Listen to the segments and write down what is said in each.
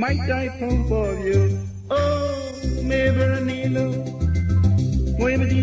မိုက်တိုင်းဖုံးပေါ်ပြူအိုးမေဘရနီလိုဝေမဒီ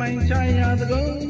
နေ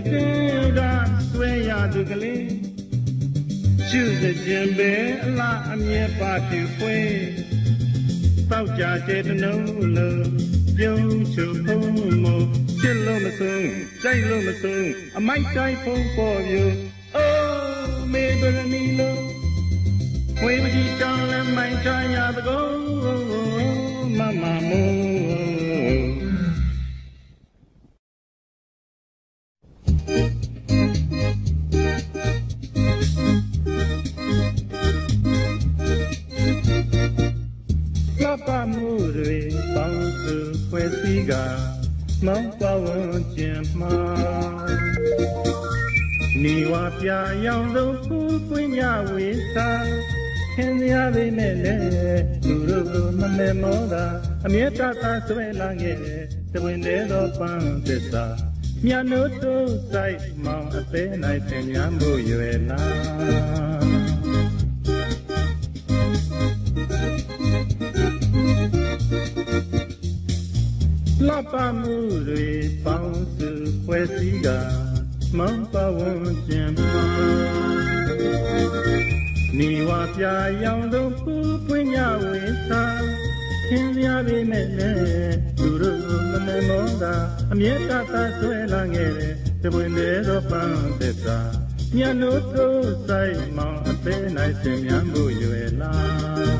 င်လုံးဖူးပွင့်ညဝေစာဟ မြဲတမ်းဆွဲလာခဲ့တဲ့တဝင်းတဲ့သောပန်းသစ္စာမြတ်နိုးတို့ဆိုင်မောင်အသေးနိုင်သင်များမှုရွယ်လားလပမှုတွေပေါင်းစုဖွဲ့စည်းကမောင်ပဝန်းကျင်မှာနေဝပြရောင်တို့ပူပွင့်ညဝေသာ ခင်ရပေမဲ့လည်းသူတို့မမေမောတာအမြဲတမ်းဆွဲလာခဲ့တဲ့တပွင့်တဲ့သောပန်းသက်သာညနိုးတို့ဆိုင်မောင်အသေးနိုင်စင်များမှုရွယ်လား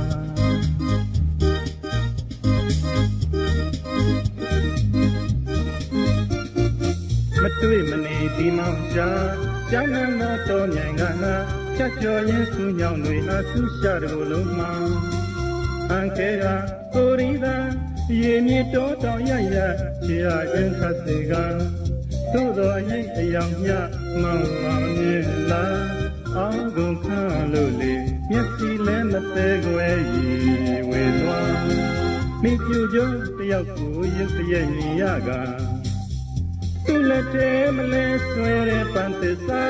မတွေ့မနေဒီမောင်ကြားကျမ်းနာတော်မြိုင်ကနာဖြတ်ကျော်ရင်ဆူညောင်းတွေအဆူရှာတော်လုံးမှာ အန်ကေရာကိုရီသာရေမြေတော်တော်ရရချေရခြင်းခတ်စေကသို့တော်ရိတ်အယောင်မြမောင်မောင်မြေလာအောင်ကုန်ခံလို့လေမျက်စိလည်းမသေးခွဲရီဝေသွားမိပြူကျုံတယောက်ကိုရုပ်တရက်မြင်ရကသူ့လက်ထဲမလဲဆွဲတဲ့ပန်းသစ္စာ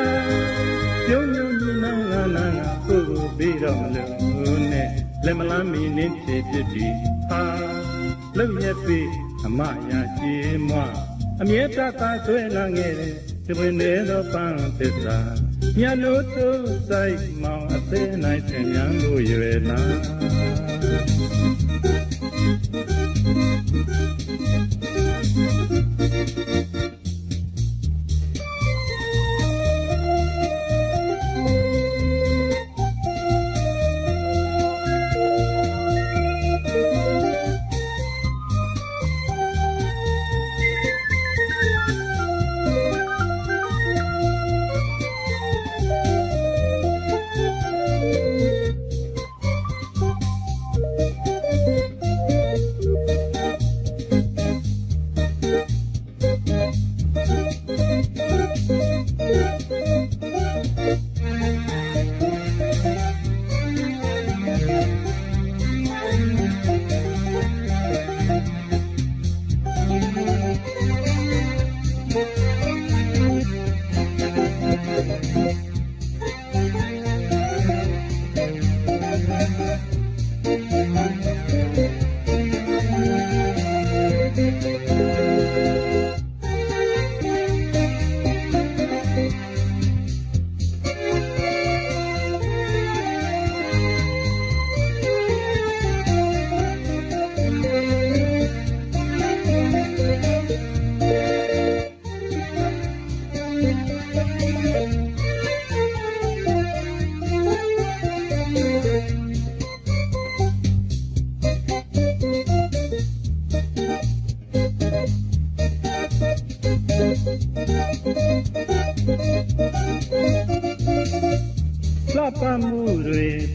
ပြုံးပြုံးမြင်နာငါနာကိုကိုပြီးတော့မလို့နဲ့ လက်မလန်းမီနင်းချေဖြစ်ဒီဟာလုံရက်ပြီအမရာချေမွားအမြဲတမ်းဆွဲလာခဲ့တဲ့ဒီပင်နေသောပန်းသစ္စာမြတ်လို့သူဆိုင်မောင်အသေးနိုင်ဆင်ညာလို့ရွယ်လားလှ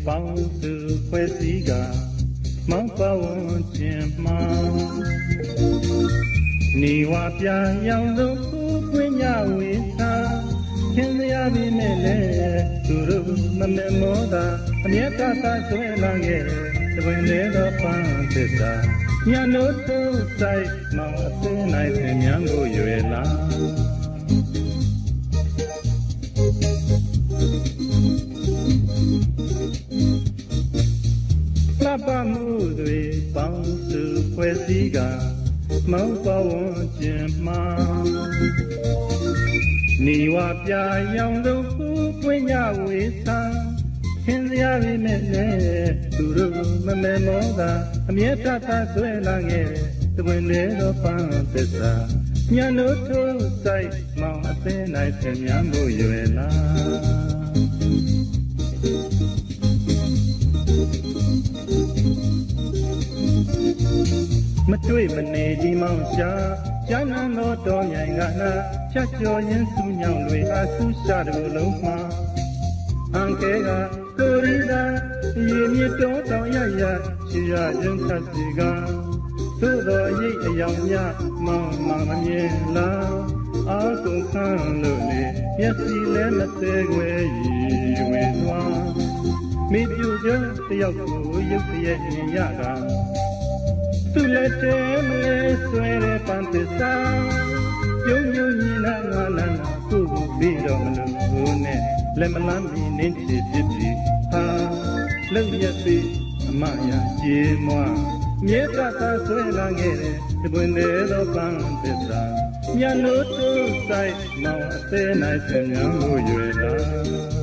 တွေပေါ ဖွဲ့စည်းကမောင်ပဝန်းကျင်မှာနေဝပြရောင်တို့ကိုပွင့်ကြဝေသာခင်စရာပြီနဲ့လေသူတို့မမဲမောတာအမြဲတမ်းဆွဲလာခဲ့တဝင်လေတော့ပန်းသစ္စာညနို့ထိုးဆိုင်မောင်အသိနိုင်ဆင်များမှုရွယ်လား မတွေ့မနေကြီးမောင်ရှာကျမ်းနန်းတော်တော်မြိုင်ကနာဖြတ်ကျော်ရင်းစုညောင်းတွေအဆူရှာတို့လုံးမှာအန်ကဲကကိုရီလာရေမြတော်တောင်ရရရှိရရင်သတ်စီကသို့တော်ရိတ်အယောင်များမောင်မောင်မမြင်လားအာကုန်ခန်းလို့လေမျက်စီလဲမသေးွယ်ရီဝဲသွားမိပြုကြတယောက်ကိုရုပ်ရဲ့မြင်ရတာ သူလက်ထဲမလဲဆွဲတဲ့ပန်းသစ္စာပြုံးညူညီနာငါနာသူ့ကိုပြီးတော့မလို့ဘူးနဲ့လက်မလန်းမီနင်းချစ်ဖြစ်ပြီးဟာလက်ရက်သေးအမယာကြေးမွားမြေသာသာဆွဲလာခဲ့တဲ့ဒီပွင့်တဲ့တော့ပန်းသစ္စာမြန်လို့သူ့ဆိုင်မောင်အသေးနိုင်ပြန်မှုရွယ်လာ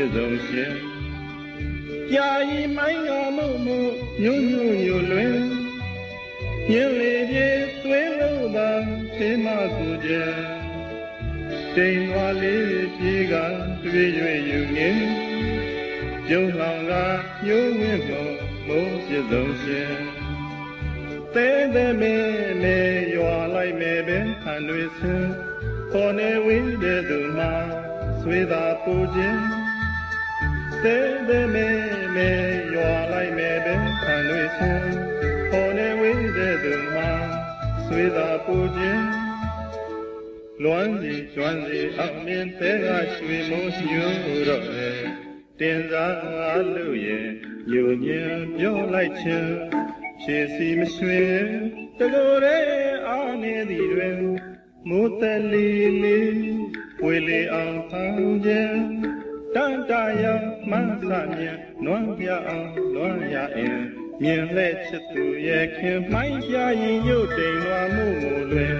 ပြည့်စုံခြင်းကြာရင်မိုင်းတော်မှုမှုညွန့်ညွန့်ညွလွင်ညင်လေပြေသွင်းလို့သာသိမစုကြတိမ်သွားလေးပြေကတွေ့၍ယူနေယုံဆောင်ကညှိုးဝင်းပေါ်မိုးပြည့်စုံခြင်းတဲတဲ့မင်းလေးရွာလိုက်မယ်ပင်ခံတွေဆင်းပေါ်နေဝင်းတဲ့သူမှာဆွေသာပူခြင်း တဲပဲမဲမဲရွာလိုက်မဲပဲခံတွေဆန်းဟောနေဝေးတဲ့သူမှာဆွေသာပူခြင်းလွမ်းစီကျွမ်းစီအောင်မြင်တဲကရွှေမိုးညွှန်းတော့လေတင်စားအားလို့ရဲ့ညိုညံပြောလိုက်ခြင်းဖြည့်စီမွှင်တကူရဲအာနေသည်တွင်မိုးတလီလေးဝေလီအောင်ဆောင်ခြင်း တန်တရာမန်းဆမြနွမ်းပြအောင်လွမ်းရအင်မြင်လက်ချစ်သူရဲ့ခင်မိုင်းပြရင်ရုတ်တိမ်လွာမှုမူလွယ်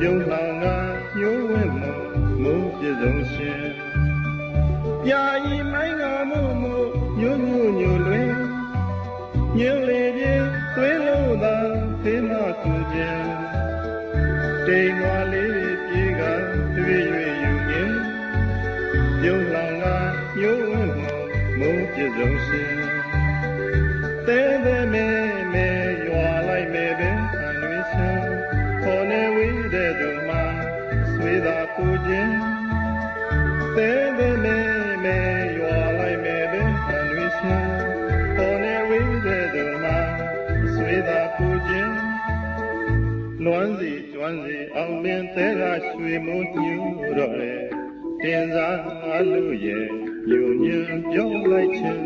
ပြုံးလောင်ကညိုးဝင်းမုံမုံပြည့်စုံရှင်ပြာဤမိုင်းတော်မှုမှုညွညွညွလွင်ညွလေပြေသွေးလို့သာသေမသူခြင်းတိမ်မလေးပြေကတွေ့၍ယူငင်ပြုံးလောင်ကညိုးဝင်းမုံမုံပြည့်စုံရှင်သဲသဲမင်း ရွှေမိုးညူတော့လေတင်စားလူရဲ့ညူညံပြောလိုက်ခြင်း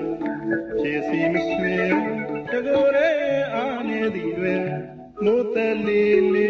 ခြေစီမရွှေတကူရဲအားနေသည်တွေမိုးတလေးလေး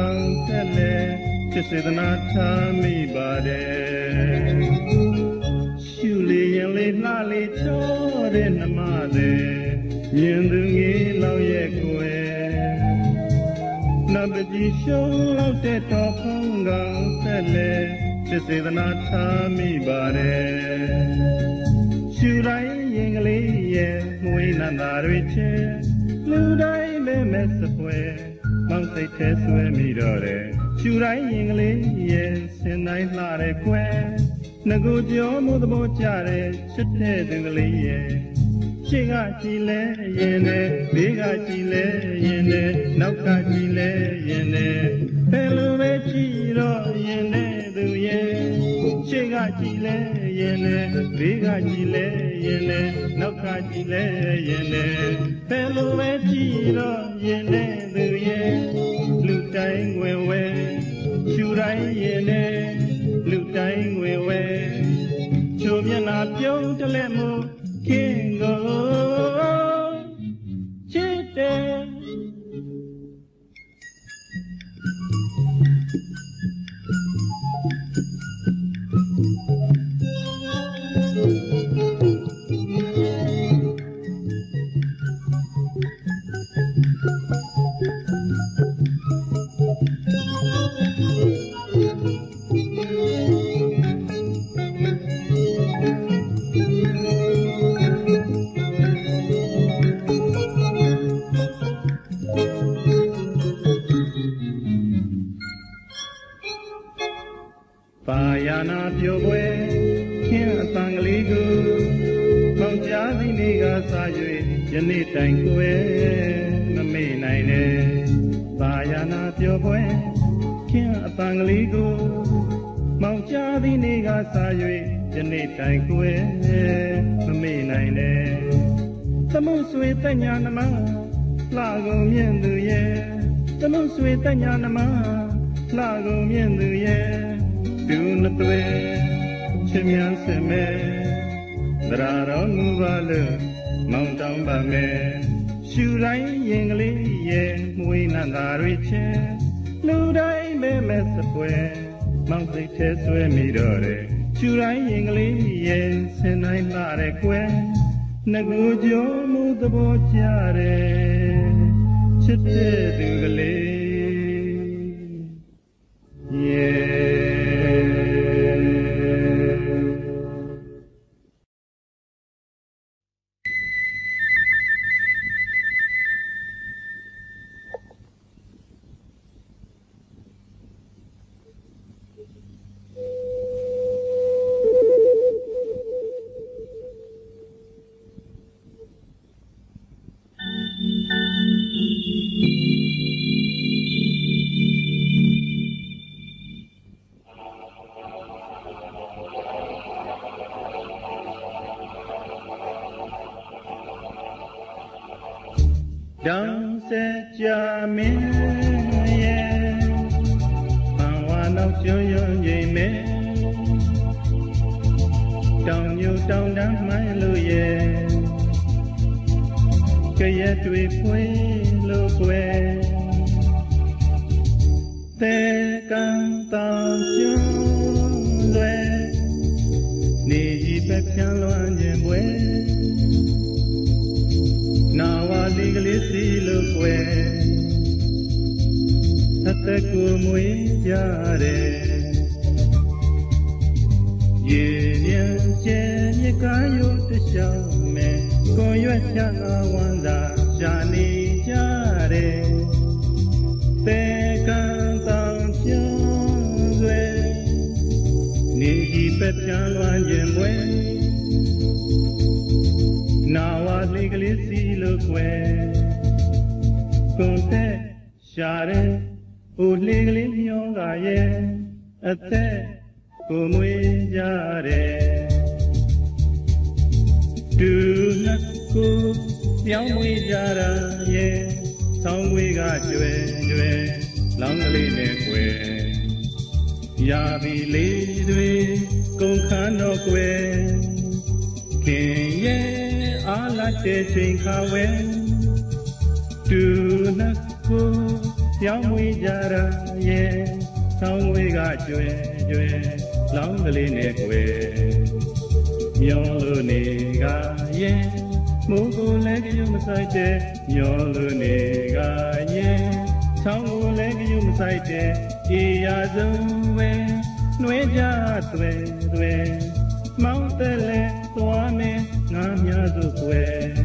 ဖုံးကောင်သက်လေစစ်စေတနာထားမိပါတယ်ရှုလေရင်လေးလှလေးချောတဲ့နမတဲ့မြင်သူငယ်လောက်ရဲ့ကွယ်နတ်ပကြီးရှုံးလောက်တဲ့တော်ဖုံးကောင်သက်လေစစ်စေတနာထားမိပါတယ်ရှူတိုင်းရင်ကလေးရဲ့မွေးနန္တာတွေချဲလူတိုင်းပဲမဲ့စပွဲ မောင်စိတ်ထဲဆွဲမိတော့တယ်ရှူတိုင်းရင်ကလေးရဲ့စင်တိုင်းလှတဲ့ကွယ်ငကိုကြောမှုသဘောကြတဲ့ချစ်တဲ့သူကလေးရဲ့ရှေ့ကကြည်လဲရင်နဲ့ဘေးကကြည်လဲရင်နဲ့နောက်ကကြည်လဲရင်နဲ့ဘယ်လိုပဲကြည်တော့ရင်နဲ့သူရဲ့ရှေ့ကကြည်လဲ ရင်နဲ့ဘေးကကြည်လဲရင်နဲ့နောက်ကကြည်လဲရင်နဲ့ဘယ်လိုပဲကြည်တော့ရင်နဲ့သူရဲ့လူတိုင်းဝင်ဝဲရှူတိုင်းရင်နဲ့ တန်ကလေးကိုမောင်ကြားသည့်နေ့ကစား၍ယနေ့တိုင်ကိုယ်မမေ့နိုင်နဲ့ပါယာနာပြိုပွဲခင်းအတန်ကလေးကိုမောင်ကြားသည့်နေ့ကစား၍ယနေ့တိုင်ကိုယ်မမေ့နိုင်နဲ့သမုတ်ဆွေတညာနမလာကုန်မြင့်သူရဲ့သမုတ်ဆွေတညာနမလာကုန်မြင့်သူရဲ့သူနှစ်သွဲ ချစ်များစင်မဲသရတော်မူပါလို့မောင်တောင်းပါမယ်ရှူတိုင်းရင်ကလေးရဲ့မွေးနန္တာတွေချဲလူတိုင်းပဲမဲ့စပွဲမောင်စိတ်ထဲဆွဲမိတော့တယ်ရှူတိုင်းရင်ကလေးရဲ့ဆင်တိုင်းလှတဲ့ကွယ်ငကူကြောမှုသဘောကြတယ်ချစ်တဲ့သူကလေး Yeah. န်းမှန်းလို့ရဲ့ကြရက်တွေဖွင့်လို့ကွယ်တဲကံတောင်ကျွန်းလွယ်နေကြီးပဲပြန်လွန်ခြင်းပွဲနာဝလေး ကလေးစီလို့ကွယ်အသက်ကိုမွေးကြတယ်ရေပြန်ကျဲမြကရုတ်တရှောင်းမဲ့ကိုရွက်ချဝန္တာရှာနေကြတယ်တေကံတောင်ကျွန်းွယ်နေကြီးပဲပြန်လွန်ခြင်းပွဲနာဝလေးကလေးစီလို့ကွယ်ကွန်တဲ့ရှာတဲ့ဦးလေးကလေးမျောကရဲ့အသက်ကိုမွေးကြတယ်တူနှစ်ကို ပြောင်းမွေးကြတာရဲ့ဆောင်းဝေးကကျွဲကျွဲလောင်းကလေးနဲ့ကွယ်ရာဘီလေးတွေကုန်ခန်းတော့ကွယ်ခင်ရဲ့အားလာတဲ့ချိန်ခါဝဲတူနှစ်ကိုပြောင်းမွေးကြတာရဲ့ဆောင်းဝေးကကျွဲကျွဲလောင်းကလေးနဲ့ကွယ်မျောလို့နေကရဲ့ မိုးကိုလည်းကြုံမဆိုင်တဲ့မျောလို့နေကရဲ့ဆောင်းကိုလည်းကြုံမဆိုင်တဲ့အေးရဆုံးပဲနှွေးကြသွဲသွဲမောင်းတယ်လေသွားမယ်ငါများစုွယ်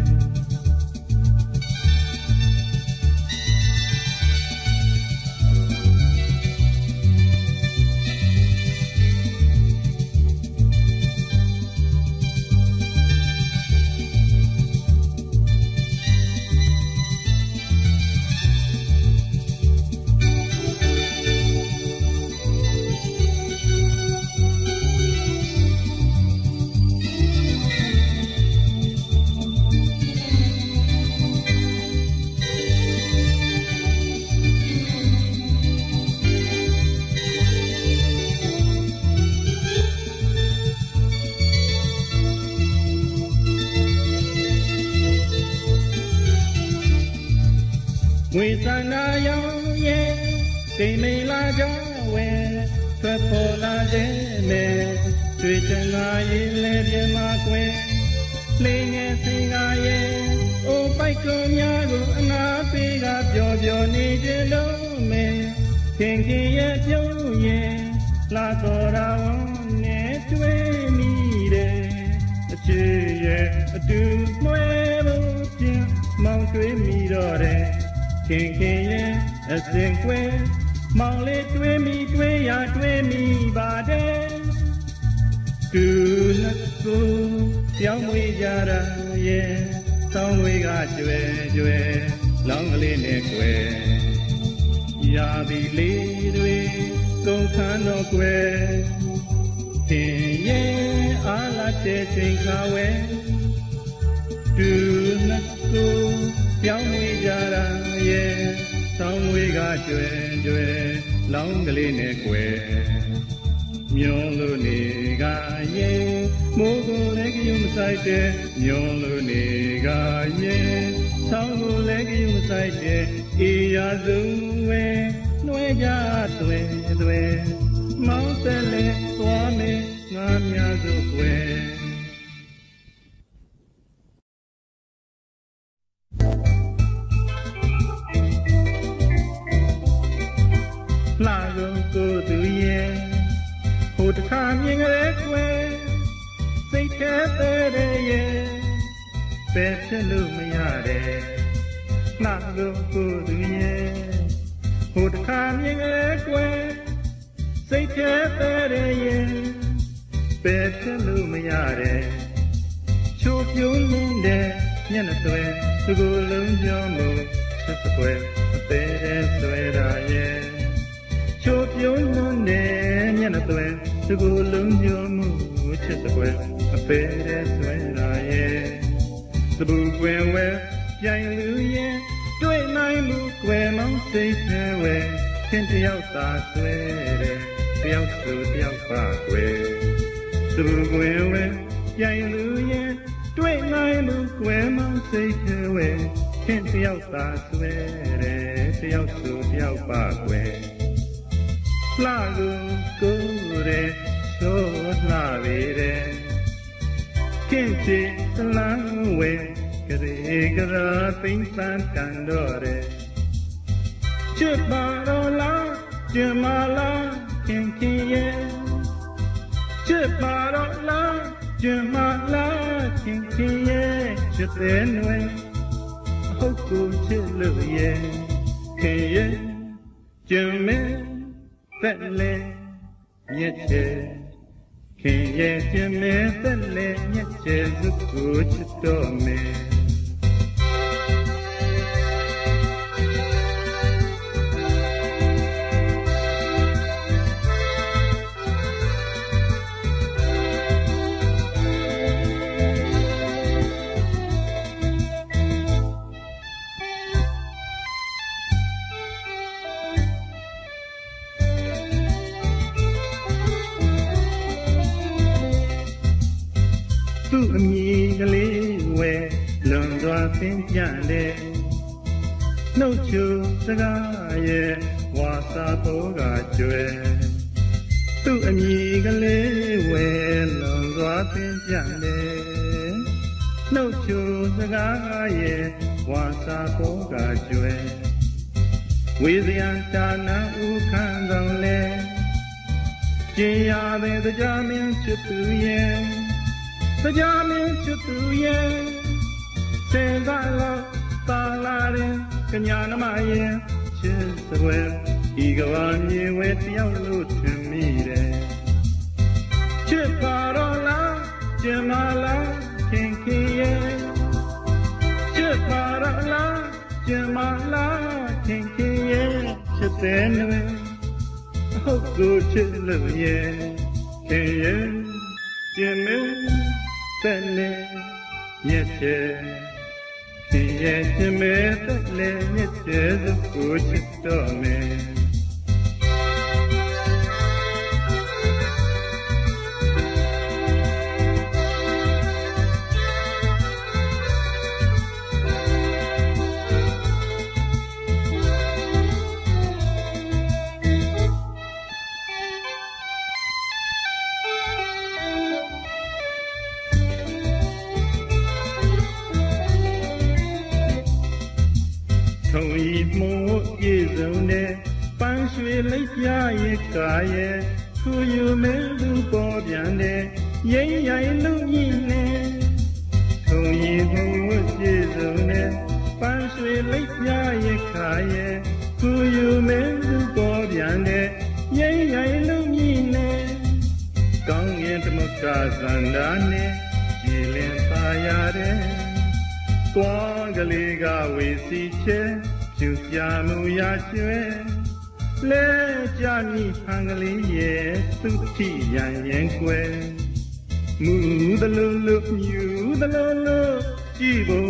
အစင်ကွယ်မောင်လေးတွေးမိတွေးရတွေးမိပါတယ်သူလက်ကိုပြောင်းမွေးကြတာရဲ့တောင်းဝေးကကျွဲကျွဲလောင်းကလေးနဲ့ကွယ်ရာဘီလေးတွေကုန်ခန်းတော့ကွယ်ခင်ရဲ့အားလာတဲ့ချိန်ခါဝဲသူလက်ကိုပြောင်းမွေးကြတာရဲ့ဆောင်း ဝေးကကျွဲကျွဲလောင်းကလေးနဲ့ကွယ်မျောလို့နေကရဲ့မိုးကိုလည်းကြုံမဆိုင်တဲ့မျောလို့နေကရဲ့ဆောင်းကိုလည်းကြုံမဆိုင်တဲ့အေးရဆုံးဝဲနှွဲကြသွဲသွဲမောင်းတယ်လေသွားမယ်ငါများစုကွယ် ကုန်ကိုသူရဲ့ဟိုတခါမြင်ကြတဲ့ကွယ်စိတ်ထဲတဲ့ရဲ့ပဲဖြစ်လို့မရတဲ့ချိုးပြုံးနေတဲ့မျက်နှာသွဲသူကိုယ်လုံးကြောမှုဆက်စပွဲအသေးတဲ့ဆွဲတာရဲ့ချိုးပြုံးနေတဲ့မျက်နှာသွဲသူကိုယ်လုံးကြောမှုချက်စပွဲအသေးတဲ့ဆွဲတာရဲ့သဘူကွယ်ဝဲပြိုင်လူရဲ့တွေ့ နိုင်မှုကွယ်မောင်းစိတ်ထဲဝဲချင်းတယောက်သာဆွဲတယ်တယောက်ဆိုတယောက်ပါကွယ်သဘူကွယ်ဝဲပြိုင်လူရဲ့တွေ့နိုင်မှုကွယ်မောင်းစိတ်ထဲဝဲခခင်တယောက်သာဆွဲတယ်တယောက်ဆိုတယောက်ပါကွယ်လှကိုကိုယ်တဲ့ဆိုလှပေတယ်ခင်ချစ်သလန်းဝဲ ကရေကရာသိမ့်ပန်းကန်တော့တယ်ချစ်ပါတော့လားကျမလားခင်ခင်ရဲ့ချစ်ပါတော့လားကျမလားခင်ခင်ရဲ့ချစ်တဲ့နွယ်ဟုတ်ကိုချစ်လို့ရဲ့ခင်ရဲ့ကျမသက်လေမြတ်ချေခင်ရဲ့ကျမသက်လေမြတ်ချေစုကိုချစ်တော်မယ် စကားရဲ့ဝါစာပေါ်ကကျွဲသူ့အမည်ကလေးဝဲလွန်စွာသင်ပြတဲ့နှုတ်ချူစကားရဲ့ဝါစာပေါ်ကကျွဲဝေဇယံတာနာဥခံဆောင်လေကျင်ရတဲ့တရားမင်းချစ်သူရဲ့တရားမင်းချစ်သူရဲ့စင်သာလောက်ပါလာတဲ့က ညာနမရဲ့ချစ်စပွဲဤကဘာမြေဝဲတယောက်လို့ထင်မိတယ်ချစ်ပါတော့လားကျမလားခင်ခင်ရဲ့ချစ်ပါတော့လားကျမလားခင်ခင်ရဲ့ချစ်တဲ့နွယ်ဟုတ်ကိုချစ်လို့ရဲ့ခင်ရဲ့ကျင်မဲတဲ့လေမြတ်တဲ့ရှင် ရဲ့ရှင်မဲသက်လေမြတ်ကျေစုကိုချစ်တော်မယ် မှုရကျွဲလဲကြမိဖန်ကလေးရဲ့သူတိရန်ရင်ကွယ်မူသလိုလိုမြူသလိုလိုကြည်ပုံ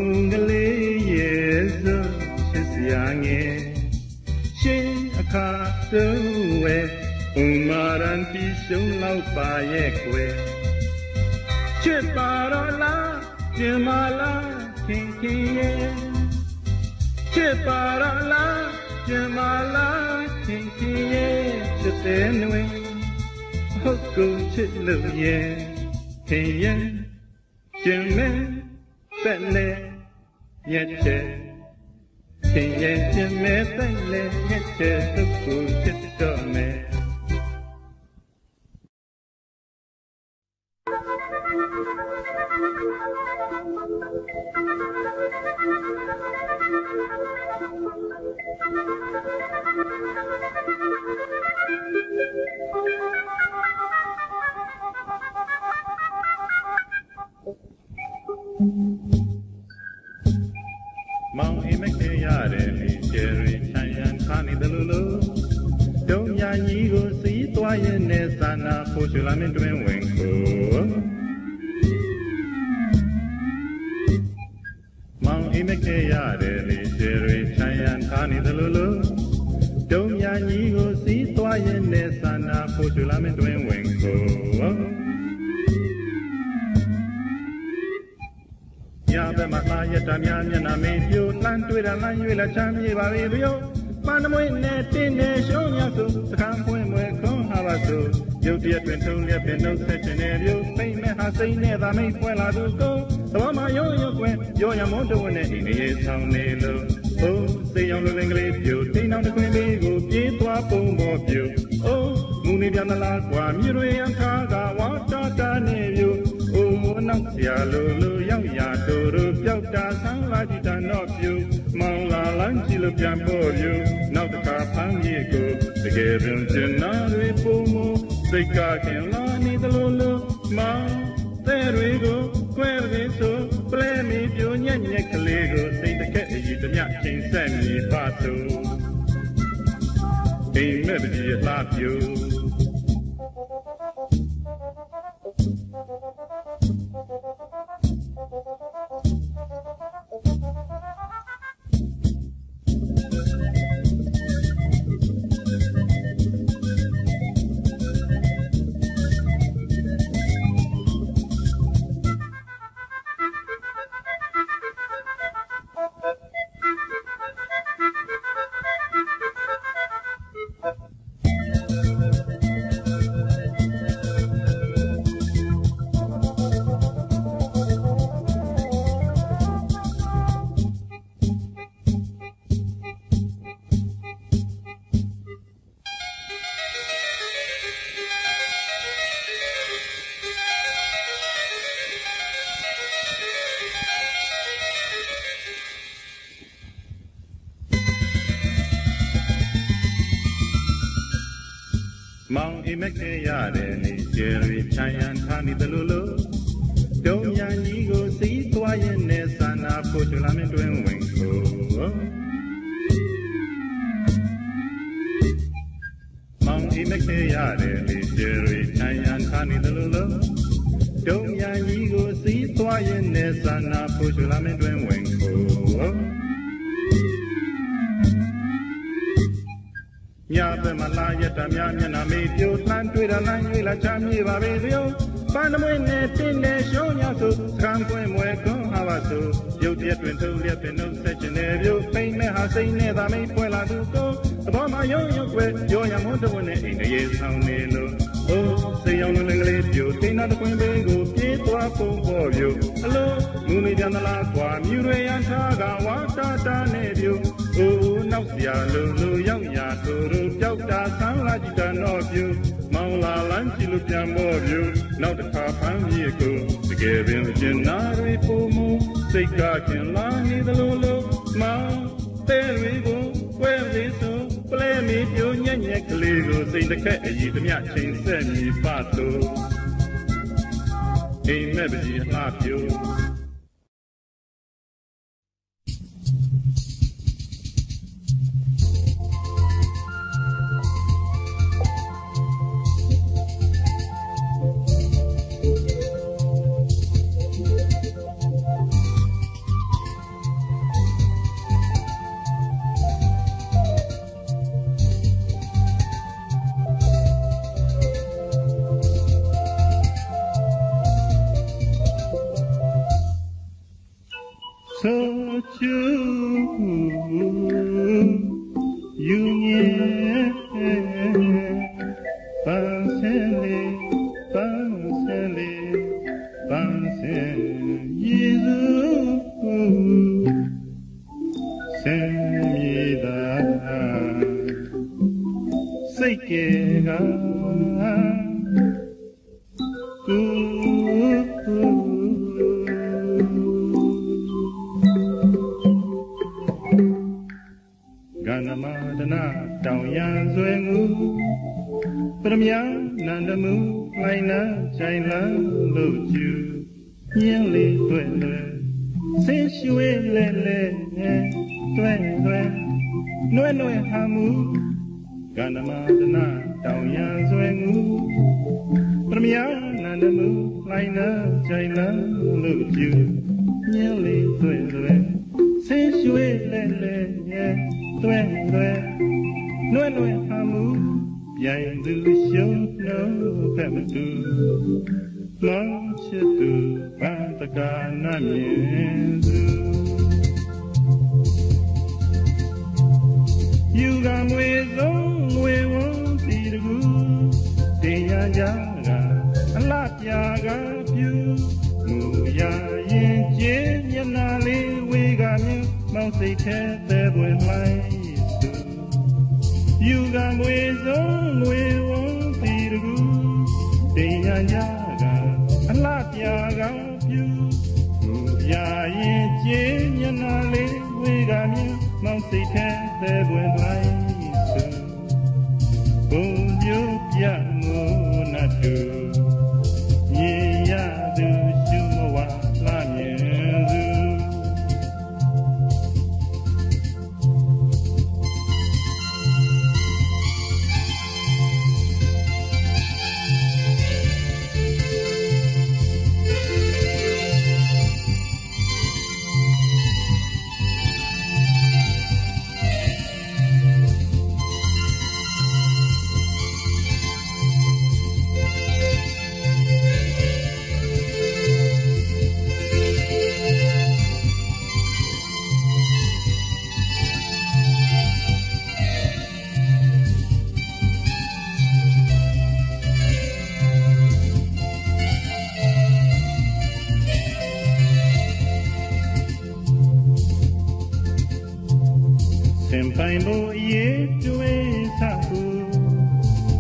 ချမ်းမြေပါပြီဘုရားပန်းမွေးနေ မခဲရတဲ့နေကျေရီချမ်းရန် ပင်လျောပန်းသမွေနဲ့တင်းနဲ့ရှုံးရောက်သူစကံပွင့်မွယ်ကွန်းဟာပါသူရုပ်ပြက်တွင်ထုတ်လျက်ပင်လုံးဆက်ကျင်နေပြုပိမ့်မဲ့ဟာစိတ်နဲ့သာမိတ်ပွဲလာသူကိုသဘောမှယုံယုံွယ်ရောရမုန်းတဝန်းနဲ့အိမ်ရေဆောင်နေ နောက်တစ်ခါဖမ်းမိကုန်တကယ်ပင်ကျင်နာတွေပုံမူစိတ်ကကျင်လာနေသလိုလိုမောင်တဲတွေကိုဝဲလေးဆိုပလဲမီပြုံညက်ညက်ကလေးကိုစိတ်တစ်ခက်အည်သမျှချိန်ဆက်မိပါသူအိမ်မက်ပကြီးအလှပြုံး သွဲ့သွဲ့နှွဲ့နှွဲ့အမှုပြိုင်သူရှုံးနှုတ်ဖက်မသူလောင်းချစ်သူဘာတကာနာမြင်သူ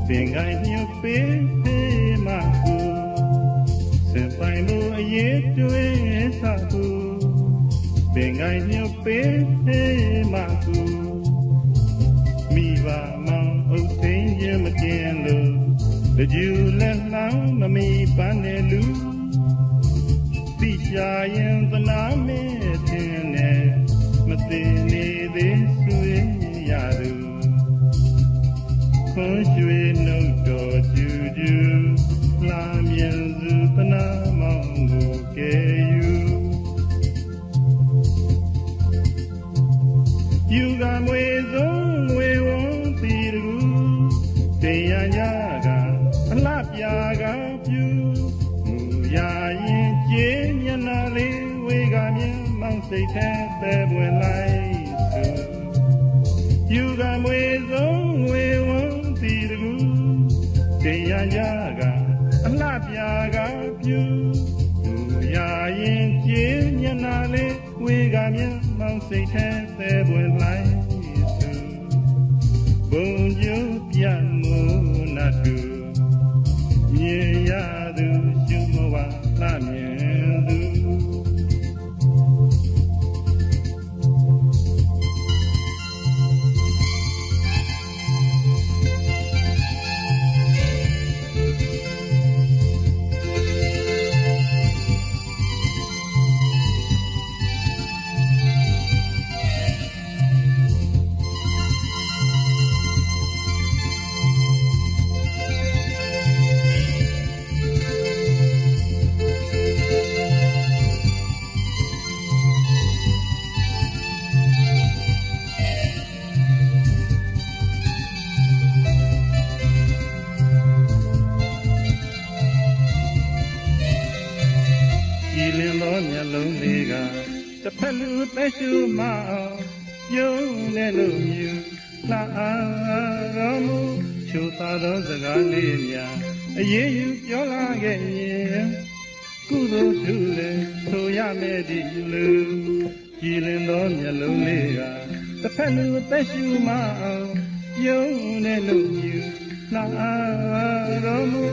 ပင်ကိုင်းညွပေးပေးမကူစင်ပိုင်လို့အရေးတွေးသကူပင်ကိုင်းညွပေးပေးမကူမိဘမောင်အုပ်သိမ်းခြင်းမတင်လို့တကြူလက်လောင်းမမီပန်းတဲ့လူသိချရင်သနာမဲတင်နဲ့မသိနေသေး ခွန်ရွှေနှုတ်တော်ကျူကျူလာမြင်စုသနာမောင်ကိုကဲယူယူကမွေဆုံးငွေဝန်းတီတကူတရားညာကအလှပြာကပြူမူရရင်ကျေမျက်နာလေးဝေကမြင်မောင်စိတ်ထဲ င် သက်ရှုမအောင်ပြုံးနေလို့မြူလာအားတော်မူ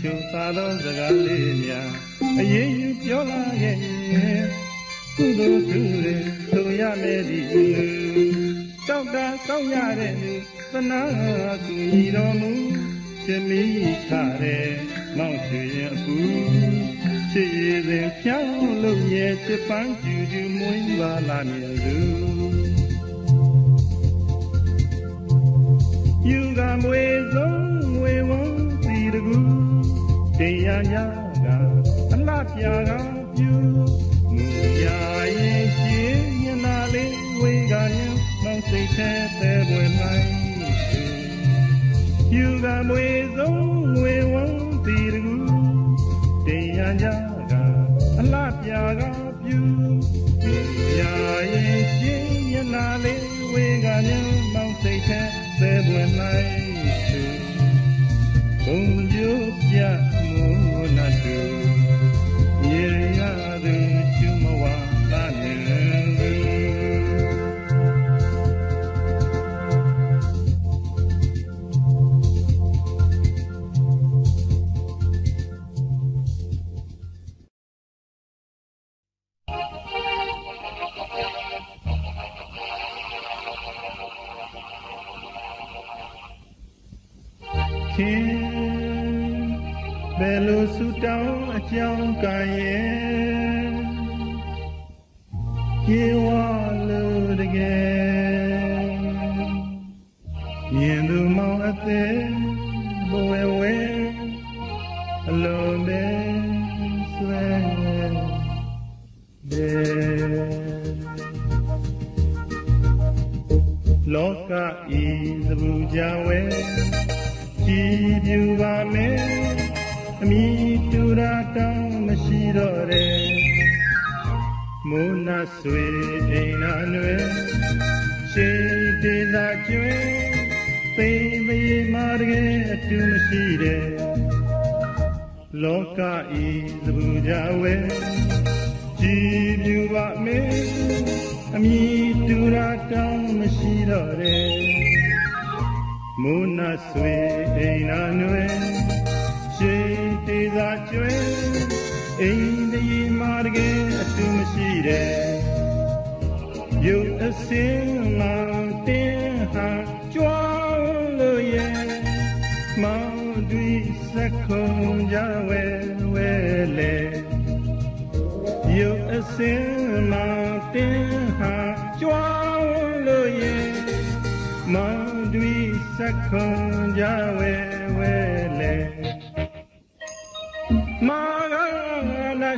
ချိုသာသောစကားလေးများအရေးယူပြောလာခဲ့ရင်ကုသိုလ်ပြုလေဆိုရမယ်ဒီလူတောက်တာစောင့်ရတဲ့လူသနာကူညီတော်မူရှင်မိထားတဲ့မောင်ရွှေရင်အကူချစ်ရည်စဉ်ဖြောင်းလို့ရဲ့ချစ်ပန်းကျူကျူမွေးပါလာမည်လူ ယူကမွေဆုံးငွေဝန်းစီတကူတရားညာကအလှပြာကပြူမူရာရင်ရှင်းမျက်နာလေးဝေကမြန်းမောင်စိတ်ထဲပဲပွင့်လိုက်သူယူကမွေဆုံးငွေဝန်းစီတကူတရားညာကအလှပြာကပြူမူရာရင်ရှင်းမျက်နာလေးဝေကမြန်းမောင်စိစိတ်ထဲ သေပွင့်လိုက်သူဘုံ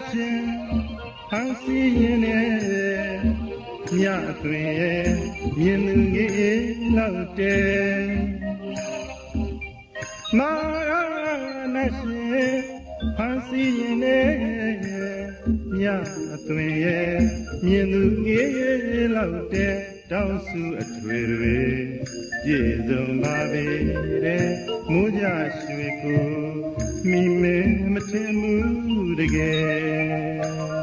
နာရှင်ဟန်စီရင်နဲ့မြအသွင်ရဲ့မြင်သူကြီးလောက်တဲ့မာဂနာရှင်ဟန်စီရင်နဲ့မြအသွင်ရဲ့မြင်သူကြီးလောက်တဲ့ တောင်းစုအထွေတွေပြည့်စုံပါပေတဲ့မူကြရွှေကိုမိမဲမထင်ဘူးတကယ်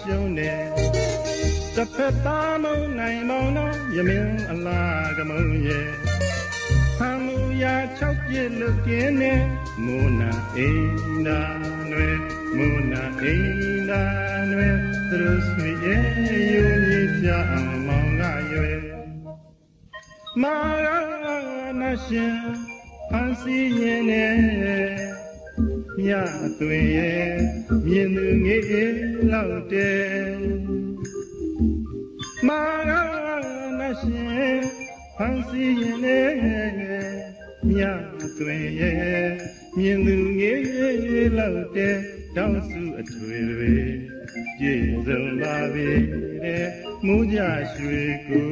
ရှုံးတယ်တစ်ဖက်သားမုံနိုင်မောင်တော့ယမင်းအလားကမုံရဲ့ဟံမူရာ၆ပြည့်လွတ်ကင်းနဲ့မုန်းနာအိမ်သာနွယ်မုန်းနာအိမ်သာနွယ်သူတို့ဆွေရဲ့ယူမြစ်ကြအောင်မောင်ကရွယ်မာရနာရှင်ဖန်စီရင်နဲ့ မြအသွင်ရဲ့မြင်သူငယ်လောက်တဲ့မာရနာရှင်ဖန်စီရင်နဲ့မြအသွင်ရဲ့မြင်သူငယ်လောက်တဲ့တောင်းစုအထွေတွေပြည့်စုံပါပေတဲ့မူကြရွှေကို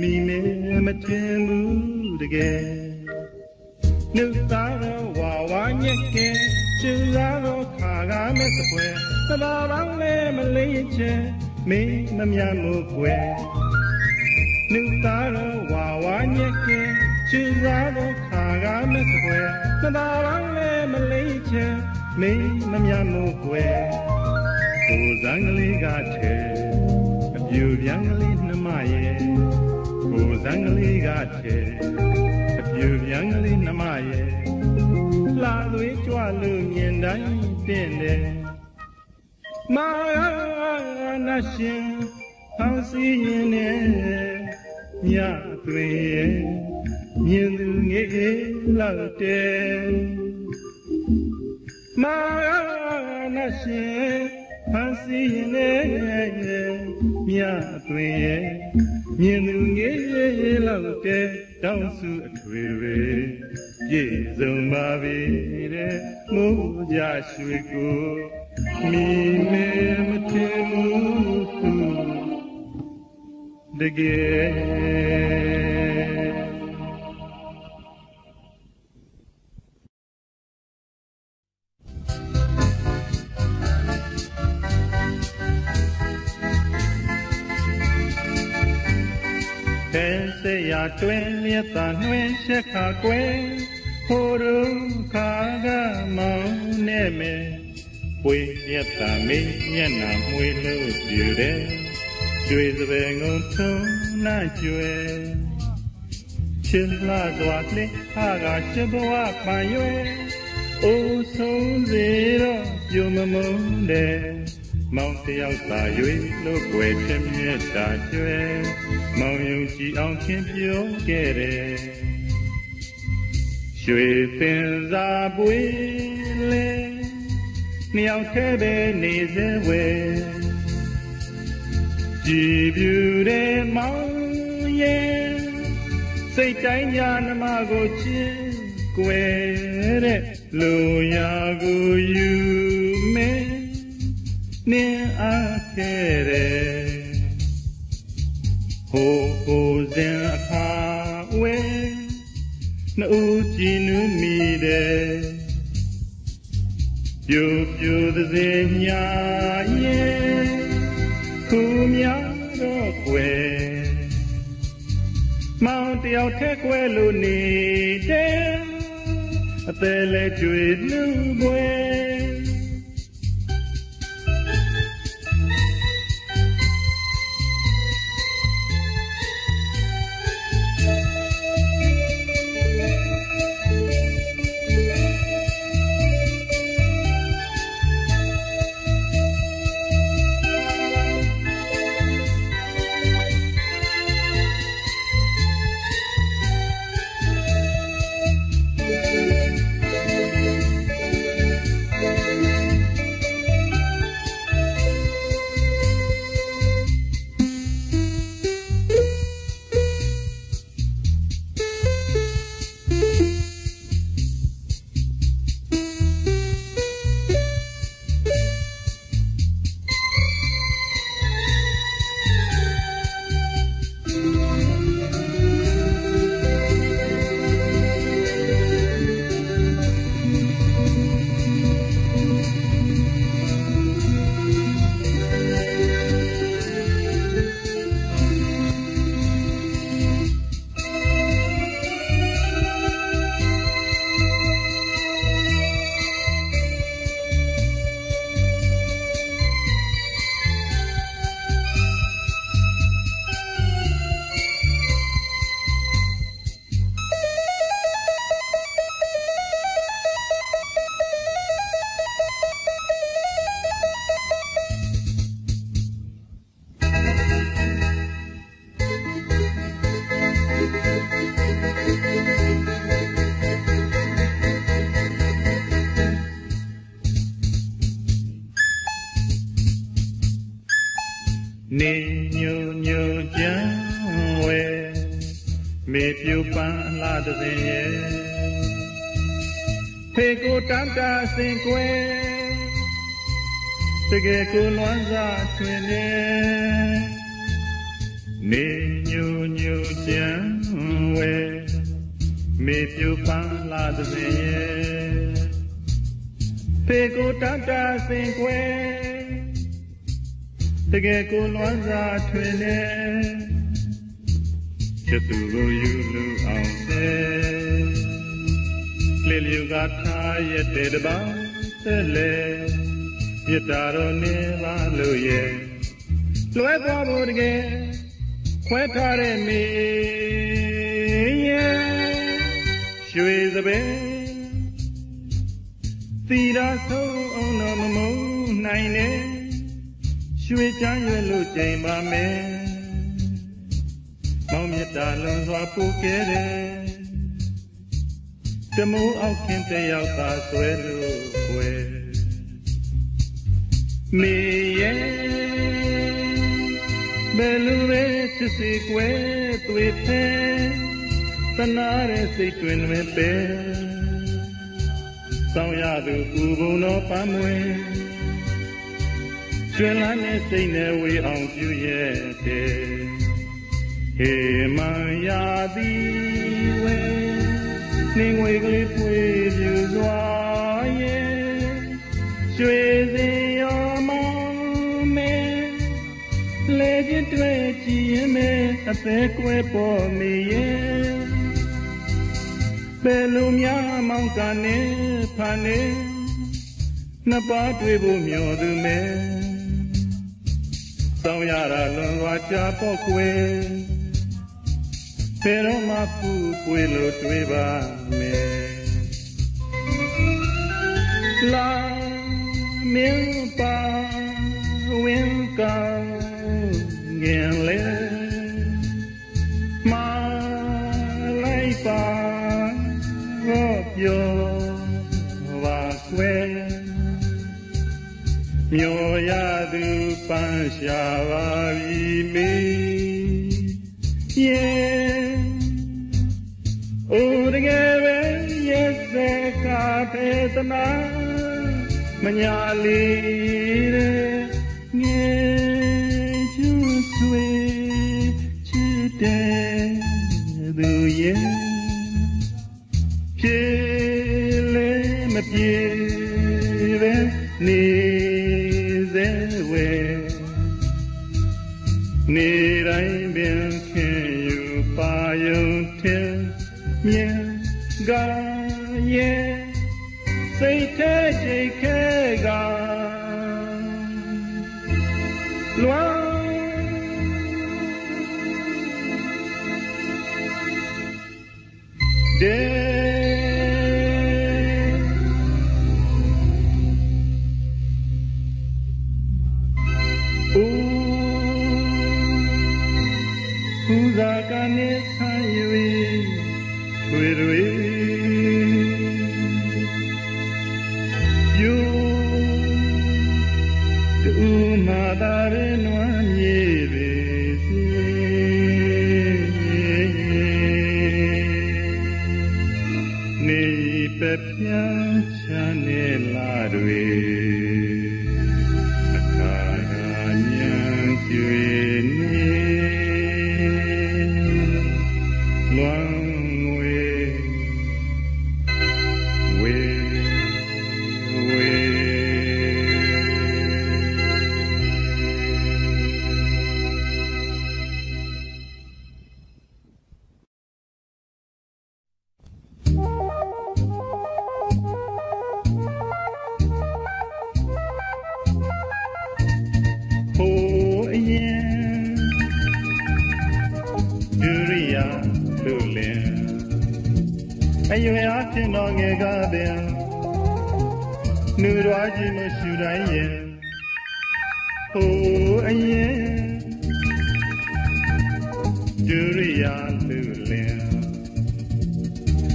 မိမဲမတင်ဘူးတကယ်နှုတ်သားတော့ဝါဝါညက်ကဲ ကျူလာတော့ခါကားမဲ့စပွဲသဘာဝလည်းမလေးချေမင်းမမြတ်မို့ကွယ်နှုတ်သားတော့ဝါဝါညက်ကဲကျူလာတော့ခါကားမဲ့စပွဲသဘာဝလည်းမလေးချေမင်းမမြတ်မို့ကွယ်ကိုဇံကလေးကထဲအပြူပြန်ကလေးနှမရဲ့ကိုဇံကလေးကထဲအပြူပြန်ကလေးနှမရဲ့ လှသွေးကြွလို့မြင်တိုင်းတင့်တယ်မာနာရှင်ဟောင်းစီရင်နဲ့ညသွေရဲ့မြင်သူငယ်လောက်တဲ့မာနာရှင်ဟောင်းစီရင်နဲ့မြအသွင်ရဲ့မြင်သူငယ်လောက်တဲ့တောင်းစုအထွေတွေပြည့်စုံပါပြီတဲ့မိုးကြရွှေကိုမိမေမထင်ဘူးတကယ် ရာတွင်လျက်သာနှွင်ချက်ခါကွယ်ဟိုရူခါကမောင်းနေမယ်ပွေလျက်သာမေးမျက်နှာမွေလို့ပြူတယ်ကျွေစပယ်ငုံထုံနှကျွဲချစ်လာသွားလေဟာကချစ်ဘဝပန်ရွယ်အိုးဆုံးစေတော့ပြုံမမုန်းတယ်မောင်တယောက်သာ၍လို့ွယ်ချင်မြတ်တာကျွဲ မောင်ယုံကြည်အောင်ခင်ပြောခဲ့တယ်ရွှေပင်စာပွေလေနှစ်ယောက်ထဲပဲနေစေဝဲကြည်ပြူတဲ့မောင်ရဲ့စိတ်တိုင်းညာနှမကိုချစ်ကွယ်တဲ့လူရာကိုယူမယ်နင်းအားခဲ့တယ် ဟိုဟိုစဉ်အခါဝဲနှုတ်ကြည်နူးမိတယ်ပြူပြူသစေညာရဲ့ခုများတော့ွယ်မောင်တယောက်ထက်ွယ်လို့နေတယ်အသေးလဲတွေ့လူွယ် န်တာစင်ကွယ်တကယ်ကိုလွမ်းစားထွင်နေနေညိုညိုကြံဝဲမေပြူပန်းလာတဲ့ရဲ့ဖေကိုတန်တာစင်ကွယ်တကယ်ကိုလွမ်းစာထွင်နေချစ်သူကိုယူလူအောင်စေလေလျူကထား ရတဲ့တပေါင်းသက်လေမြတ်တာတော်နေပါလို့ရဲ့လွဲသွားဖို့တကယ်ခွဲထားတဲ့မေရဲ့ရွှေစပယ်သီရာဆုံးအောင်တော့မမုန်းနိုင်နဲ့ရွှေချမ်းရွယ်လို့ကြိမ်ပါမယ်မောင်မြတ်တာလွန်စွာပူခဲ့တယ် တမိုးအောက်ခင်တယောက်သာဆွဲလို့ွယ်မေရဲ့ဘယ်လိုပဲချစ်စေကွယ်သွေးဖဲသနာတဲ့စိတ်တွင်တွင်ပဲဆောင်ရသူပူပုံတော်ပန်းမွေကျွမ်းလန်းတဲ့စိတ်နဲ့ဝေအောင်ပြုရဲ့တဲ့ဟေမန်ရာသည်ဝဲ နှင်းငွေကလေးပွေပြူစွာရဲ့ရွှေစင်ရောမောင်မဲလေပြည့်တွေ့ကြည်ရင်မဲအသေးကွဲပေါ်နေရဲ့ဘယ်လိုများမောင်ကနေဖန်နေနှစ်ပါးတွေ့ဖို့မျှော်သူမဲစောင်းရတာလွန်စွာကြာပေါ့ကွယ် ဘယ်တော့မှပူပွေလို့တွေ့ပါမယ်လာမင်းပါဝင်းကငင်လေ သနာမညာလေး ချင်းတော်ငယ်ကပင်နှူတော်ကြီးမရှိတိုင်းရင်ဟိုအရင်ဒုရိယာလူလင်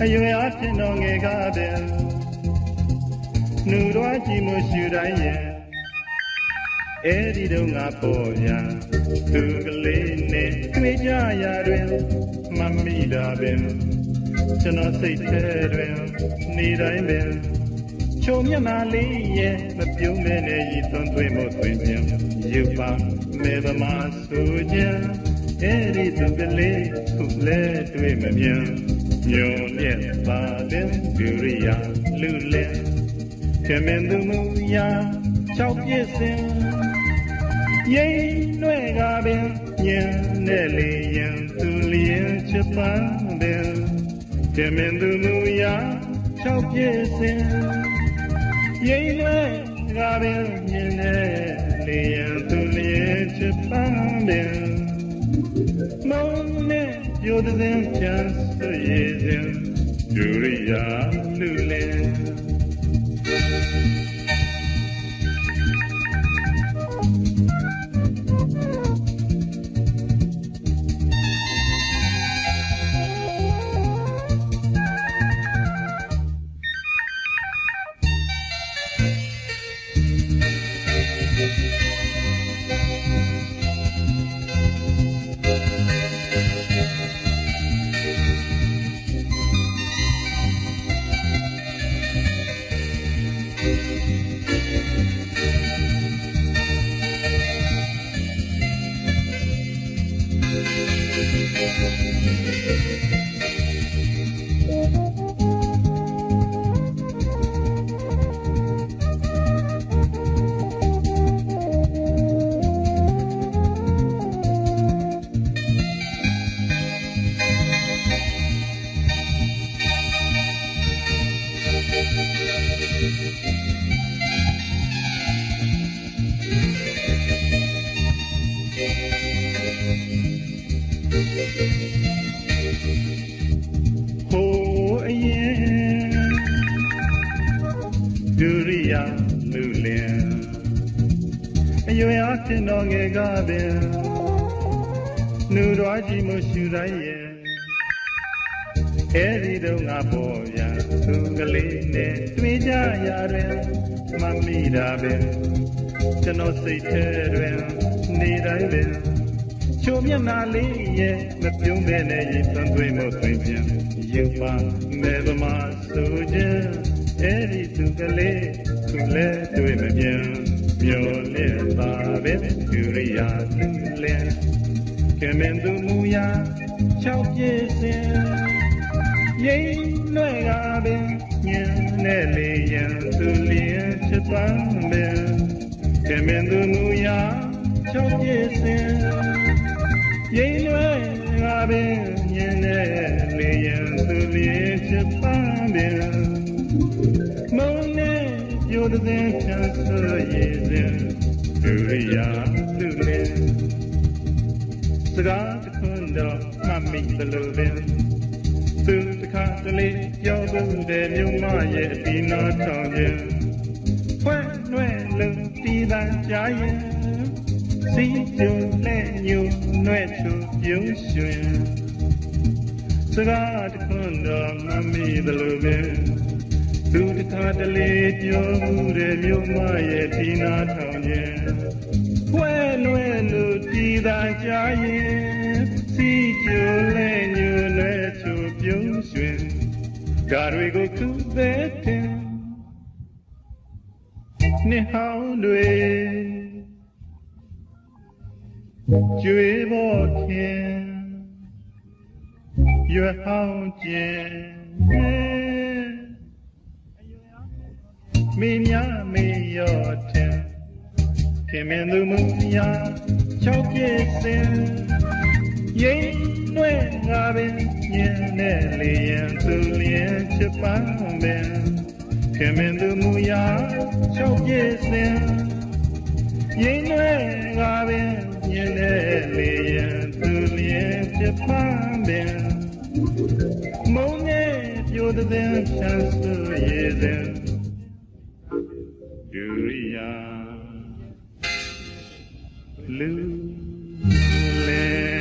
အယွယ်အချင်းတော်ငယ်ကပင်နှူတော်ကြီးမရှိတိုင်းရင်အဲ့ဒီတော့ငါပေါ်ပြသူကလေးနဲ့တွေ့ကြရတွင်မမိတာပင် ကျွန်တော်စိတ်ထဲတွင်နေတိုင်းပင်ချုံမျက်နှာလေးရဲ့မပြုံးမဲနဲ့ရည်သွန်းသွင်းဖို့သွင်းခြင်းယူပါမေဗမာဆိုခြင်းအဲ့ဒီသူကလေးခုလဲတွေ့မမြင်ညုံလျက်ပါတဲ့ဒုရိယာလူလဲခင်မင်းသူမူရာ၆ပြည့်စင်ရိမ်နှဲ့ကပင်ညံနဲ့လေရင်သူလျင်ချပန်းပင် ခင်မင်းသူမူရာ၆ပြည့်စင်ရိမ်နှဲ့ကပင်ညံနဲ့လေရင်သူလျင်ချပန်းပင်မောင်နဲ့ပြောတဲ့ပြန်ဆွေစဉ်ဒုရိယာလူလဲ ကပင်နှူတော်ကြီးမရှူတိုင်း ပင်ညံနဲ့လေရန်သူလျင်ချစ်ပန်းပင်မုန်းနဲ့ပြိုတဲ့ချမ်းစွာရည်စဉ်ဒုရိယာသူလေစကားတခွန်းတော့မှတ်မိသလိုပင်သူတခါတလေပြောဘူးတဲ့မြို့မရဲ့အပြီးနာထောင်ခြင်းဖွင့်နှဲ့လုံးတီးတန်ကြရဲ့ စီကျုံနဲ့ညူနှဲ့ချူပြုံးရွှင်စကားတခွန်းတော့မှတ်မိသလိုပင်သူတခါတလေပြောမှုတဲ့မြို့မရဲ့ဒီနာထောင်ခြင်းဖွဲလွယ်လို့ဒီသာကြရင်စီကျိုလဲညိုလဲချိုပြုံးရွှင်ဓာတွေကိုခုသေးတင်နှစ်ဟောင်းတွေ ကျွေးဖို့ခင်ရွယ်ဟောင်းကျင်မေများမေရောတဲ့ခင်မင်းသူမူညာချောက်ပြည့်စင်ရိမ့်နှွဲ့ငါပင်ညင်နဲ့လေရင်သူလျင်ချစ်ပန်းပင်ခင်မင်းသူမူညာချောက်ပြည့်စင်ရိမ့်နှွဲ့ငါပင် မြင်တဲ့လေရင်သူလျင်ဖြစ်ပန်းပင်မုံနဲ့ပြိုတဲ့ဆန်းဆူရည်စဉ်ဒူရီယာလူလေ